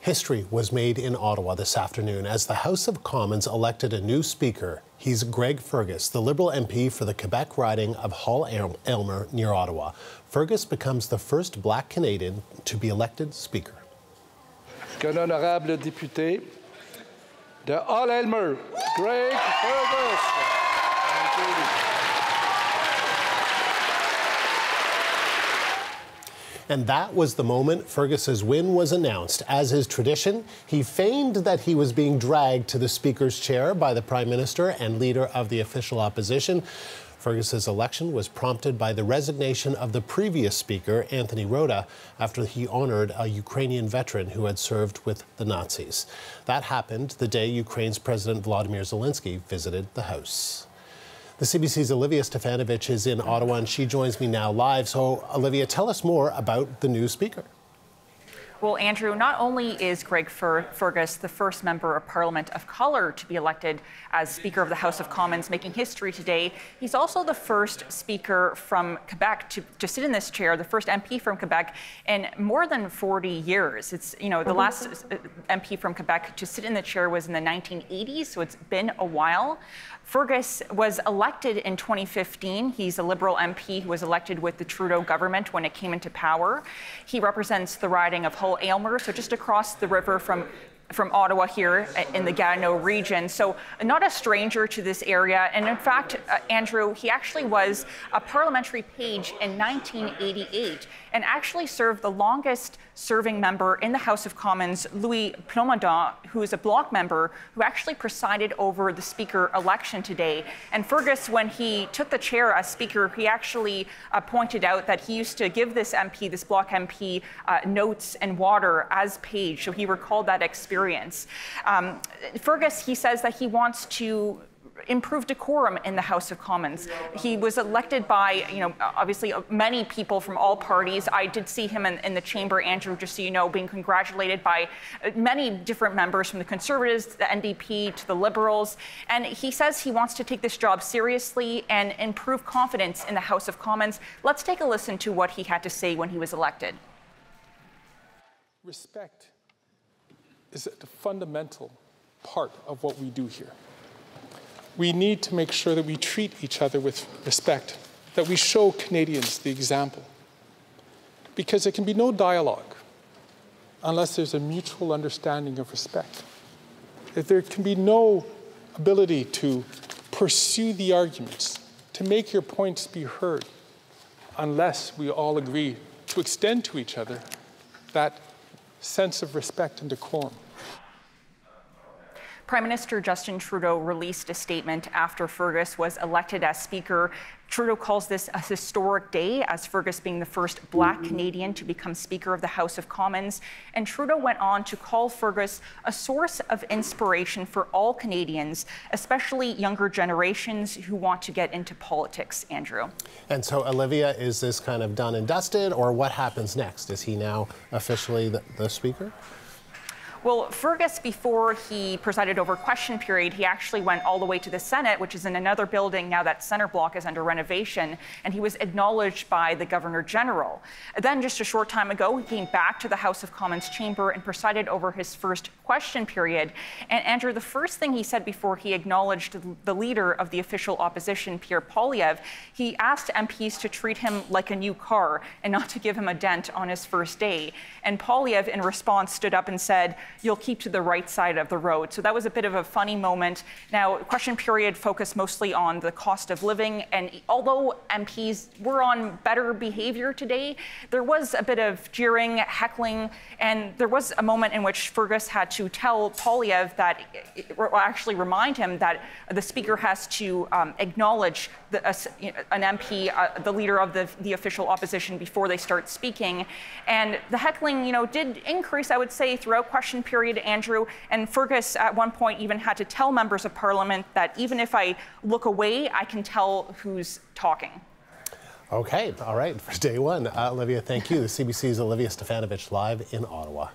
History was made in Ottawa this afternoon as the House of Commons elected a new Speaker. He's Greg Fergus, the Liberal MP for the Quebec riding of Hull Aylmer near Ottawa. Fergus becomes the first Black Canadian to be elected Speaker. Qu'un honorable député de Hull Aylmer, Greg Fergus. And that was the moment Fergus's win was announced. As is tradition, he feigned that he was being dragged to the Speaker's chair by the Prime Minister and leader of the official opposition. Fergus's election was prompted by the resignation of the previous Speaker, Anthony Rota, after he honored a Ukrainian veteran who had served with the Nazis. That happened the day Ukraine's President Vladimir Zelensky visited the House. The CBC's Olivia Stefanovich is in Ottawa and she joins me now live. So, Olivia, tell us more about the new speaker. Well, Andrew, not only is Greg Fer Fergus the first member of Parliament of color to be elected as Speaker of the House of Commons, making history today, he's also the first Speaker from Quebec to, to sit in this chair, the first MP from Quebec in more than 40 years. It's, you know, the last uh, MP from Quebec to sit in the chair was in the 1980s, so it's been a while. Fergus was elected in 2015. He's a Liberal MP who was elected with the Trudeau government when it came into power. He represents the riding of Hull Aylmer, so just across the river from from Ottawa here in the Gatineau region. So not a stranger to this area. And in fact, uh, Andrew, he actually was a parliamentary page in 1988 and actually served the longest serving member in the House of Commons, Louis Plamondon, who is a bloc member who actually presided over the speaker election today. And Fergus, when he took the chair as speaker, he actually uh, pointed out that he used to give this MP, this bloc MP, uh, notes and water as page. So he recalled that experience. Um, Fergus, he says that he wants to improve decorum in the House of Commons. He was elected by, you know, obviously uh, many people from all parties. I did see him in, in the chamber, Andrew, just so you know, being congratulated by uh, many different members from the Conservatives, the NDP, to the Liberals. And he says he wants to take this job seriously and improve confidence in the House of Commons. Let's take a listen to what he had to say when he was elected. Respect is a fundamental part of what we do here we need to make sure that we treat each other with respect, that we show Canadians the example. Because there can be no dialogue unless there's a mutual understanding of respect. That there can be no ability to pursue the arguments, to make your points be heard, unless we all agree to extend to each other that sense of respect and decorum. Prime Minister Justin Trudeau released a statement after Fergus was elected as Speaker. Trudeau calls this a historic day, as Fergus being the first Black mm-hmm. Canadian to become Speaker of the House of Commons. And Trudeau went on to call Fergus a source of inspiration for all Canadians, especially younger generations who want to get into politics, Andrew. And so, Olivia, is this kind of done and dusted, or what happens next? Is he now officially the, the Speaker? Well, Fergus, before he presided over question period, he actually went all the way to the Senate, which is in another building now that center block is under renovation, and he was acknowledged by the Governor General. Then, just a short time ago, he came back to the House of Commons chamber and presided over his first question period. And Andrew, the first thing he said before he acknowledged the leader of the official opposition, Pierre Poilievre, he asked MPs to treat him like a new car and not to give him a dent on his first day. And Poilievre, in response, stood up and said, you'll keep to the right side of the road. So that was a bit of a funny moment. Now, question period focused mostly on the cost of living. And although MPs were on better behavior today, there was a bit of jeering, heckling, and there was a moment in which Fergus had to tell Poilievre that, or actually remind him that the speaker has to um, acknowledge the, uh, an MP, uh, the leader of the, the official opposition, before they start speaking. And the heckling, you know, did increase, I would say, throughout question period, Andrew. And Fergus at one point even had to tell members of parliament that even if I look away, I can tell who's talking. Okay, all right, for day one. Uh, Olivia, thank you. The CBC's Olivia Stefanovich live in Ottawa.